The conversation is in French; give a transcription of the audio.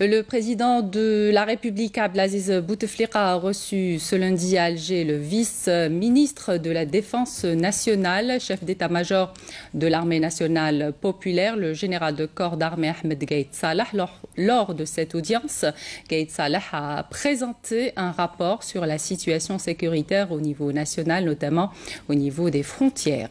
Le président de la République, Abdelaziz Bouteflika, a reçu ce lundi à Alger le vice-ministre de la Défense nationale, chef d'état-major de l'armée nationale populaire, le général de corps d'armée Ahmed Gaït Salah. Lors, de cette audience, Gaït Salah a présenté un rapport sur la situation sécuritaire au niveau national, notamment au niveau des frontières.